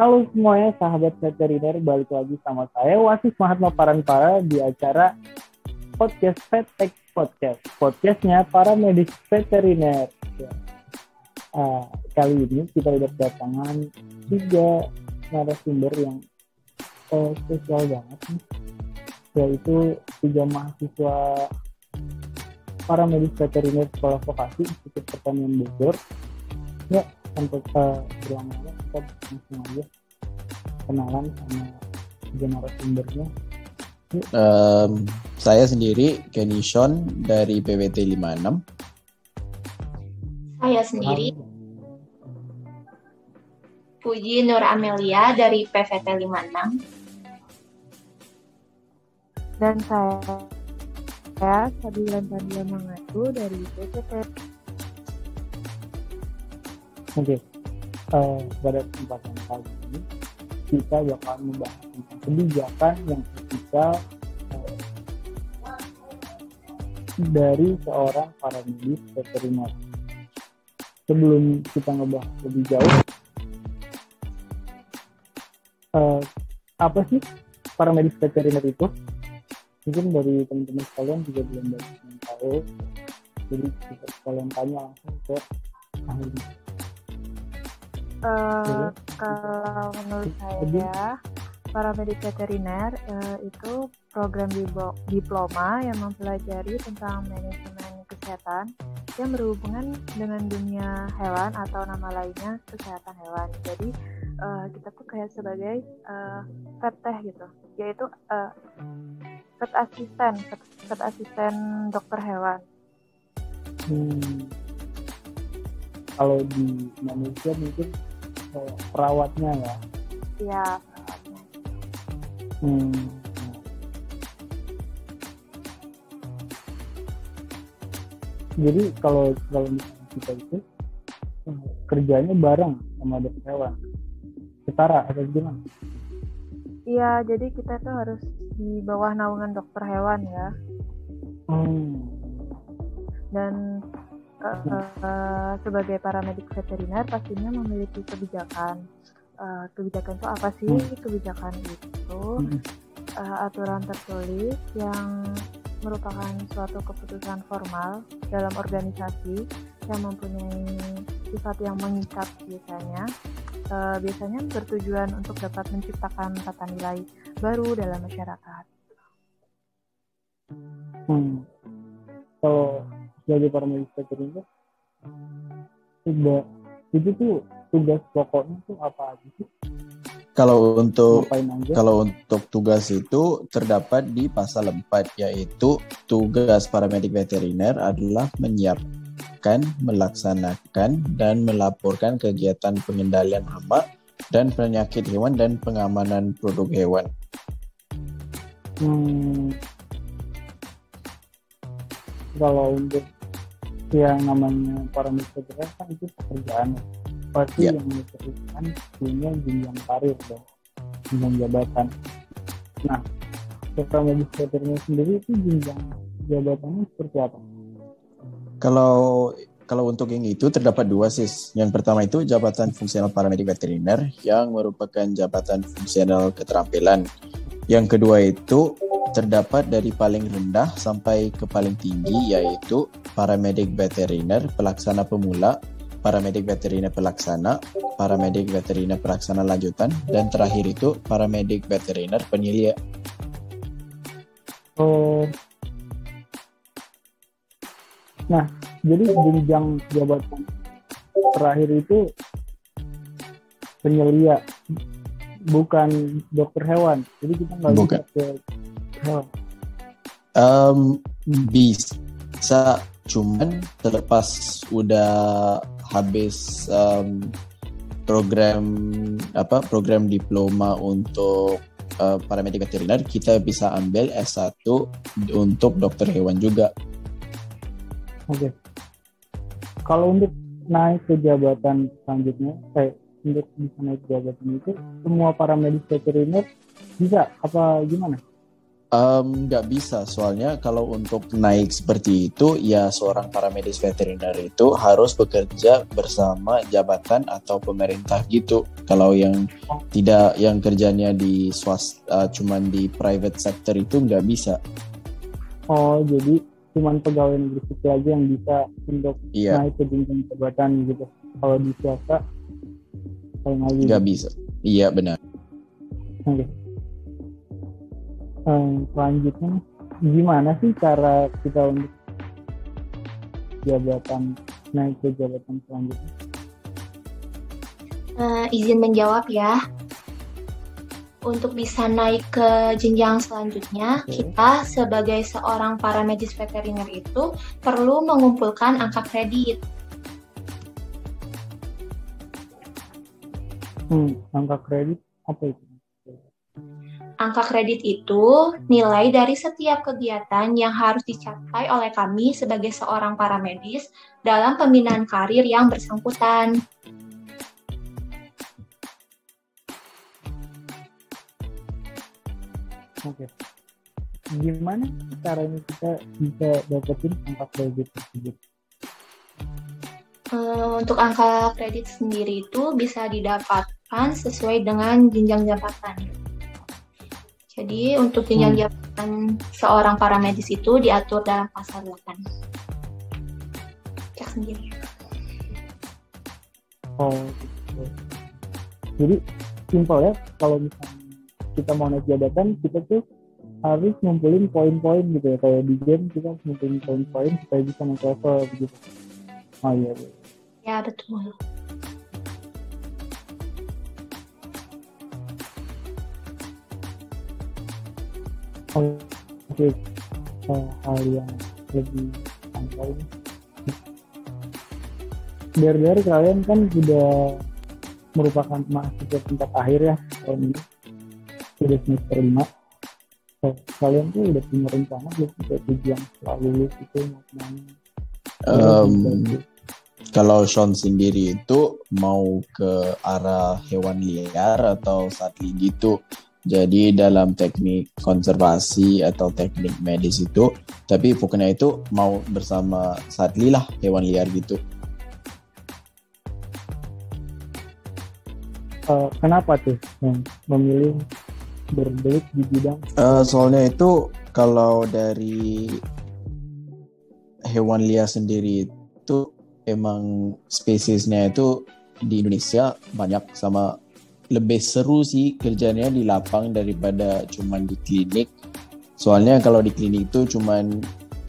Halo semuanya, sahabat veteriner, balik lagi sama saya Wasis Mahatma Paranpara di acara podcast Vetex Podcast. Podcastnya para medis veteriner. Uh, kali ini kita udah kedatangan tiga narasumber yang uh, spesial banget yaitu tiga mahasiswa para medis veteriner sekolah vokasi Institut Pertanian Bogor. Ya, untuk uh, berlama-lama kita langsung aja kenalan sama narasumbernya. Um, saya sendiri Kenny Sean dari PWT 56. Saya sendiri Puji Nur Amelia dari PVT 56. Dan saya saya Sabila Sandia Mangatu dari PVT. Oke, okay. uh, pada kesempatan kali kita bakal membahas tentang kebijakan yang kritikal uh, dari seorang para medis veteriner. Sebelum kita ngebahas lebih jauh, uh, apa sih para medis veteriner itu? Mungkin dari teman-teman sekalian juga belum banyak yang tahu. Jadi kita sekalian tanya langsung ke ahli. Uh, kalau menurut saya, para medis veteriner uh, itu program diploma yang mempelajari tentang manajemen kesehatan yang berhubungan dengan dunia hewan atau nama lainnya kesehatan hewan. Jadi uh, kita tuh kayak sebagai uh, teh gitu, yaitu uh, vet asisten, vet, vet asisten dokter hewan. Hmm. Kalau di Indonesia mungkin perawatnya ya. Iya. Hmm. Jadi kalau kalau kita itu kerjanya bareng sama dokter hewan setara atau gimana? Iya, jadi kita tuh harus di bawah naungan dokter hewan ya. Hmm. Dan uh, sebagai paramedik veteriner pastinya memiliki kebijakan. Uh, kebijakan itu apa sih? Hmm. Kebijakan itu uh, aturan tertulis yang merupakan suatu keputusan formal dalam organisasi yang mempunyai sifat yang mengikat biasanya uh, biasanya bertujuan untuk dapat menciptakan tata nilai baru dalam masyarakat. Hmm. Kalau sebagai para veteriner tidak itu tuh tugas pokoknya tuh apa aja sih? Kalau untuk kalau untuk tugas itu terdapat di pasal 4 yaitu tugas paramedik veteriner adalah menyiapkan, melaksanakan dan melaporkan kegiatan pengendalian hama dan penyakit hewan dan pengamanan produk hewan. Hmm, kalau untuk yang namanya paramedik veteriner kan itu pekerjaan pasti yeah. yang diberikan punya jenjang karir dong jenjang jabatan nah serta medis veteriner sendiri itu jenjang jabatannya seperti apa kalau kalau untuk yang itu terdapat dua sis. Yang pertama itu jabatan fungsional paramedik veteriner yang merupakan jabatan fungsional keterampilan. Yang kedua itu terdapat dari paling rendah sampai ke paling tinggi yaitu paramedik veteriner pelaksana pemula paramedik veteriner pelaksana, paramedik veteriner pelaksana lanjutan, dan terakhir itu paramedik veteriner penyelia. Oh. Nah, jadi jenjang jabatan terakhir itu penyelia, bukan dokter hewan. Jadi kita nggak bisa ke hewan. Um, bisa, cuman terlepas udah habis um, program apa program diploma untuk uh, paramedik veteriner kita bisa ambil S1 untuk dokter hewan juga. Oke. Okay. Kalau untuk naik ke jabatan selanjutnya, eh, untuk bisa naik jabatan itu semua paramedik veteriner bisa apa gimana? Um, nggak bisa, soalnya kalau untuk naik seperti itu, ya seorang paramedis veteriner itu harus bekerja bersama jabatan atau pemerintah gitu. Kalau yang tidak, yang kerjanya di swasta, uh, cuman di private sector itu nggak bisa. Oh, jadi cuman pegawai negeri sipil aja yang bisa untuk Iya, naik ke jenjang jabatan gitu. Kalau di swasta, nggak bisa. Iya benar. Oke. Eh, selanjutnya, gimana sih cara kita untuk jabatan naik ke jabatan selanjutnya? Eh, izin menjawab ya. Untuk bisa naik ke jenjang selanjutnya, Oke. kita sebagai seorang paramedis veteriner itu perlu mengumpulkan angka kredit. Hmm, angka kredit apa itu? Angka kredit itu nilai dari setiap kegiatan yang harus dicapai oleh kami sebagai seorang paramedis dalam pembinaan karir yang bersangkutan. Oke. Gimana caranya kita bisa dapetin angka kredit tersebut? Eh, Untuk angka kredit sendiri itu bisa didapatkan sesuai dengan jenjang jabatan. Jadi untuk jenjang Hmm. jabatan seorang paramedis itu diatur dalam pasal 8. Cek sendiri. Oh, gitu. Jadi simpel ya, kalau misalnya kita mau naik jabatan, kita tuh harus ngumpulin poin-poin gitu ya. Kayak di game kita harus ngumpulin poin-poin supaya bisa naik level gitu. Oh iya, iya. Ya, betul. Eh, hal yang lebih santai. Dari dari kalian kan sudah merupakan mahasiswa tingkat akhir ya tahun ini sudah semester lima. Eh, kalian tuh udah punya rencana belum kayak tujuan setelah lulus itu mau ke mana? Em, kalau Sean sendiri itu mau ke arah hewan liar atau satli gitu. Jadi dalam teknik konservasi atau teknik medis itu, tapi pokoknya itu mau bersama satli lah hewan liar gitu. Eh, kenapa tuh yang memilih berbelit di bidang Eh, soalnya itu kalau dari hewan liar sendiri itu emang spesiesnya itu di Indonesia banyak sama lebih seru sih kerjanya di lapang daripada cuman di klinik. Soalnya kalau di klinik itu cuman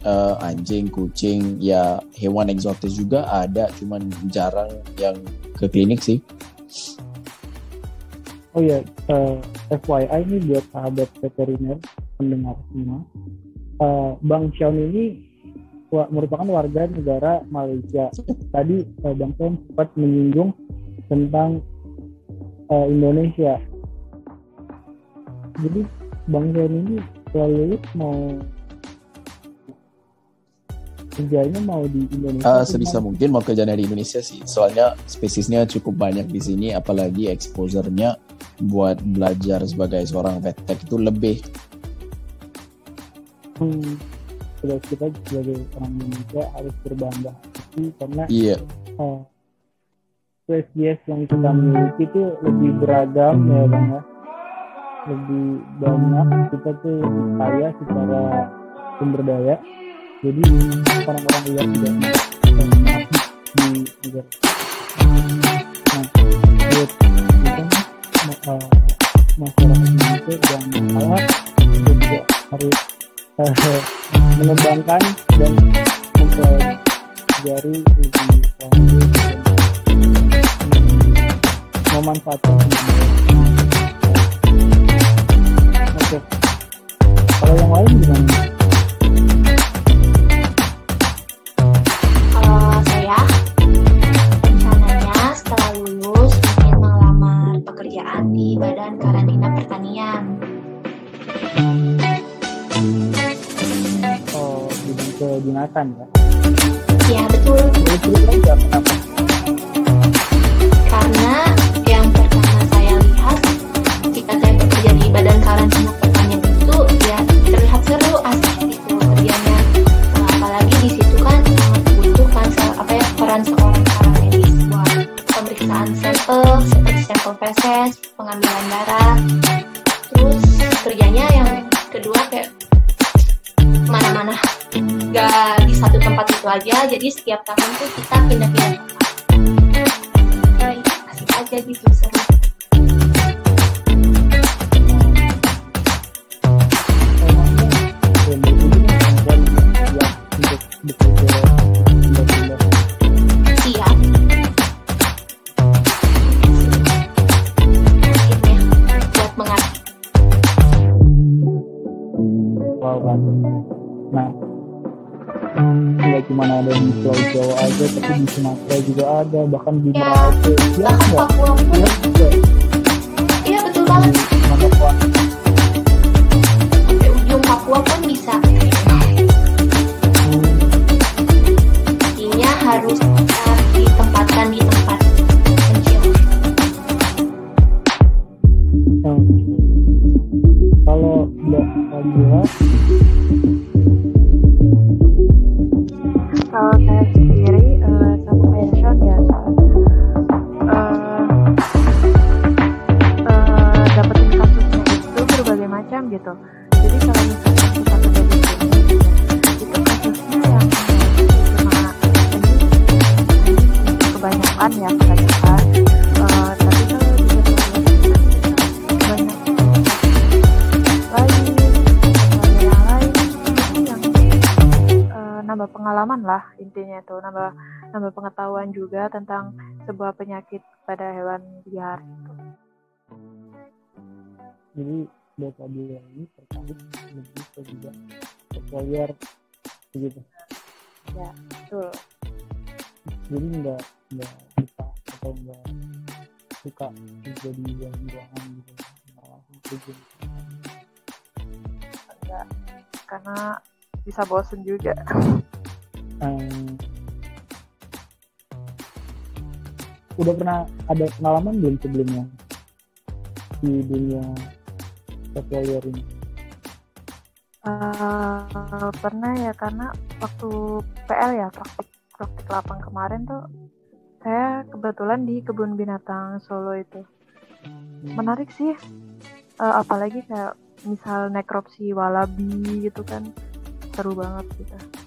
eh, anjing, kucing, ya hewan eksotis juga ada, cuman jarang yang ke klinik sih. Oh ya, eh, FYI ini buat sahabat veteriner pendengar semua. Eh, Bang Xiaon ini wa- merupakan warga negara Malaysia. Tadi eh, Bang Xiaon sempat menyinggung tentang eh, Indonesia. Jadi Bang Xiaon ini setelah lulus mau kerjanya mau di Indonesia. Atau sebisa mau- mungkin mau kerja di Indonesia sih. Soalnya spesiesnya cukup banyak di sini, apalagi exposure-nya buat belajar sebagai seorang vetek itu lebih. Hmm, kita kita sebagai orang Indonesia harus berbangga karena Iya, eh, spesies yang kita miliki itu lebih beragam ya bang ya. Lebih banyak kita tuh kaya secara sumber daya. Jadi orang-orang juga. Masuk di negara nah buat kita ma- masyarakat Indonesia salah kita juga harus mengembangkan dan mempelajari lebih lanjut. dan memanfaatkan Oke. Kalau yang lain gimana? Kalau saya, rencananya setelah lulus ingin melamar pekerjaan di Badan Karantina Pertanian. Oh, bidang ya. Ya, sampel seperti sampel feses pengambilan darah. Terus kerjanya yang kedua kayak mana-mana. Gak di satu tempat itu aja jadi setiap tahun tuh kita pindah-pindah. Tempat Nah, asik aja gitu seru kan nah nggak cuma ada di Pulau Jawa aja tapi di Sumatera juga ada bahkan di Ya. Merauke. ya enggak ya juga iya betul banget. Di Papua. Sampai ujung Papua pun bisa. Hmm, intinya harus ditempatkan di tempat kecil. Yang kalau Mbak Fadila intinya itu nambah nambah pengetahuan juga tentang sebuah penyakit pada hewan liar jadi Mbak Fadila ini terkait lebih ke juga sekaliar begitu. Betul. Jadi nggak nggak bisa atau nggak suka jadi buang-buangan gitu Nggak langsung terjun enggak karena bisa bosen juga Ehm, udah pernah ada pengalaman belum sebelumnya di dunia liar ini? Eh, pernah ya karena waktu PL ya praktik praktik lapang kemarin tuh saya kebetulan di kebun binatang Solo itu. Menarik sih. Eh, apalagi kayak misal nekropsi walabi gitu kan seru banget gitu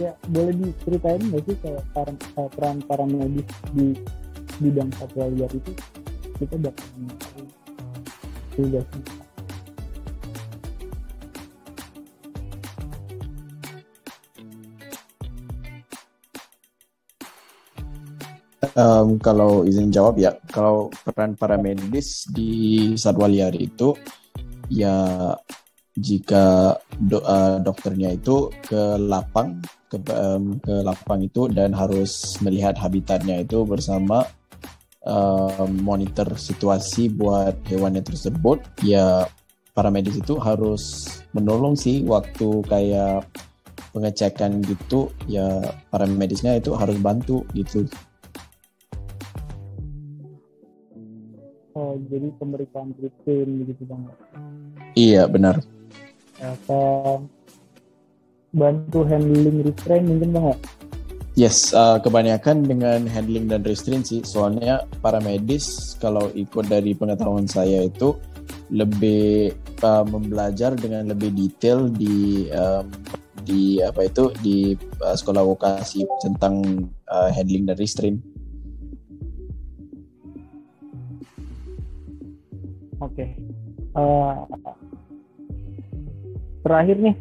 ya boleh diceritain nggak sih kayak peran, peran para medis di bidang satwa liar itu? Kita dapat tugasnya Em, kalau izin jawab ya, kalau peran para medis di satwa liar itu ya jika do- eh, dokternya itu ke lapang ke, em, ke lapang itu dan harus melihat habitatnya itu bersama em, monitor situasi buat hewannya tersebut ya para medis itu harus menolong sih waktu kayak pengecekan gitu ya para medisnya itu harus bantu gitu oh, jadi pemeriksaan rutin begitu bang Iya benar. Atau bantu handling restrain mungkin bang ya Yes, uh, kebanyakan dengan handling dan restraint sih. Soalnya para medis kalau ikut dari pengetahuan saya itu lebih uh, membelajar dengan lebih detail di um, di apa itu di uh, sekolah vokasi tentang uh, handling dan restraint. Oke. Eh, terakhir nih,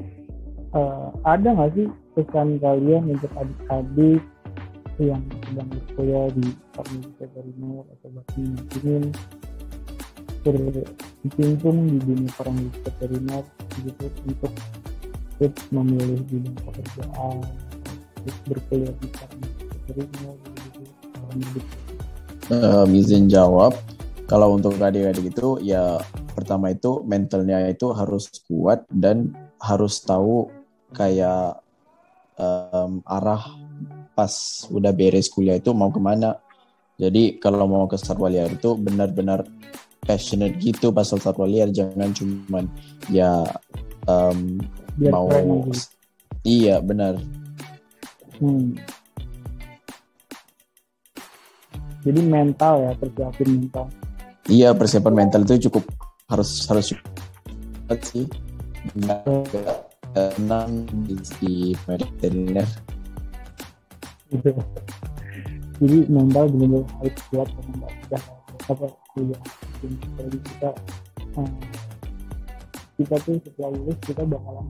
eh, ada nggak sih pesan kalian untuk adik-adik yang sedang berkuliah di fakultas veteriner atau bahkan ingin berkecimpung di dunia farmasi veteriner gitu untuk tips memilih bidang pekerjaan, terus berkuliah di farmasi veteriner gitu, paramedic. Um, izin jawab. Kalau untuk adik-adik itu ya pertama itu mentalnya itu harus kuat dan harus tahu kayak um, arah pas udah beres kuliah itu mau ke mana. Jadi kalau mau ke satwa liar itu benar-benar passionate gitu pasal satwa liar jangan cuman ya um, Biar mau aja. iya benar Hmm. Jadi mental ya, persiapin mental. iya persiapan mental itu cukup harus harus cukup sih tenang di, di veteriner Gitu. Jadi mental benar-benar harus kuat karena nggak bisa apa kuliah. Jadi kita eh, kita tuh setelah lulus kita bakalan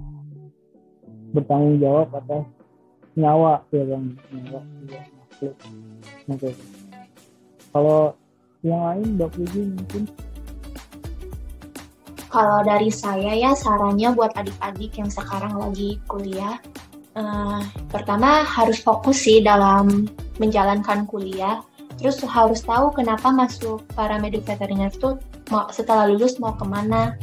bertanggung jawab atas nyawa ya bang nyawa ya, makhluk Oke. Kalau yang lain Puji mungkin Kalau dari saya ya sarannya buat adik-adik yang sekarang lagi kuliah, eh, pertama harus fokus sih dalam menjalankan kuliah. Terus harus tahu kenapa masuk paramedik veteriner itu mau setelah lulus mau ke mana.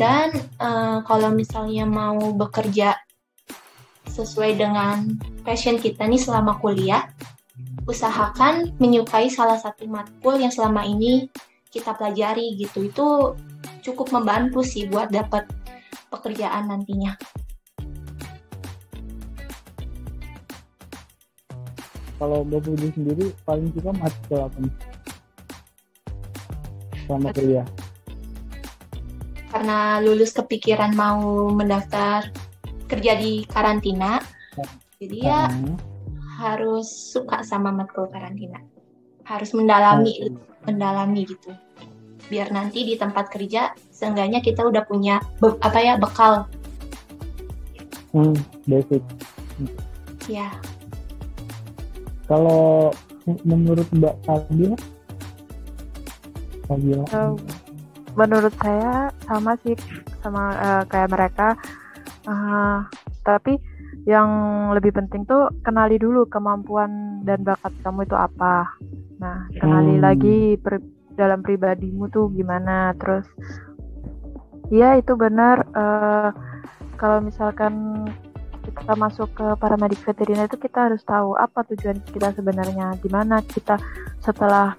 Dan eh, kalau misalnya mau bekerja sesuai dengan passion kita nih selama kuliah, usahakan menyukai salah satu matkul yang selama ini kita pelajari gitu. Itu cukup membantu sih buat dapat pekerjaan nantinya. kalau Mbak Puji sendiri paling suka matkul apa nih? Selama kuliah. Karena lulus kepikiran mau mendaftar kerja di karantina, jadi ya Hmm. harus suka sama matkul karantina. Harus mendalami, mendalami gitu. Biar nanti di tempat kerja seenggaknya kita udah punya be- apa ya bekal Hmm, basic. ya. Kalau menurut Mbak Sabila, Eh, menurut saya sama sih sama eh, kayak mereka Eh, tapi yang lebih penting tuh kenali dulu kemampuan dan bakat kamu itu apa nah kenali Hmm. lagi per- dalam pribadimu tuh gimana? Terus Iya itu benar eh, kalau misalkan kita masuk ke paramedik veteriner itu kita harus tahu apa tujuan kita sebenarnya di mana kita setelah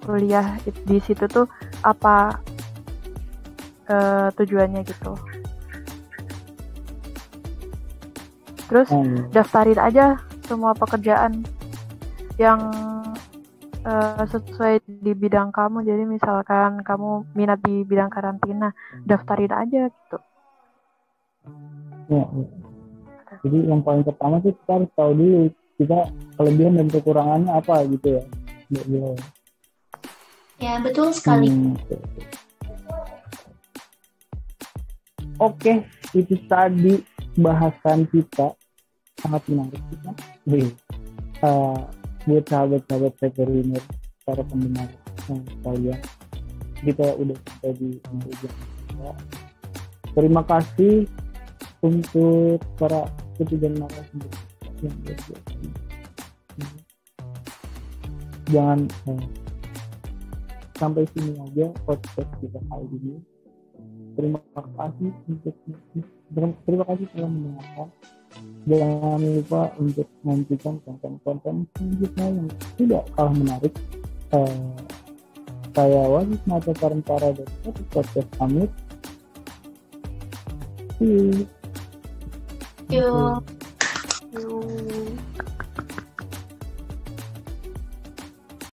kuliah di situ tuh apa eh, tujuannya gitu. Terus Hmm, daftarin aja semua pekerjaan yang eh, sesuai di bidang kamu jadi misalkan kamu minat di bidang karantina daftarin aja gitu ya, ya. Jadi yang paling pertama sih kita harus tahu dulu kita kelebihan dan kekurangannya apa gitu ya. Ya, betul sekali. Hmm, oke, oke. Itu tadi bahasan kita sangat menarik kita. Wih, eh, buat sahabat-sahabat veteriner, para pendengar eh, sekalian, kita udah sampai di penghujung. Ya. Terima kasih untuk para ketiga narasumber yang. Jangan eh, sampai sini aja podcast kita kali ini. Terima kasih untuk terima kasih telah mendengarkan. Jangan lupa untuk menantikan konten-konten selanjutnya yang tidak kalah menarik. Eh, saya Wasis Mata Parantara dari satu podcast pamit. See you. Yuk. Yuk.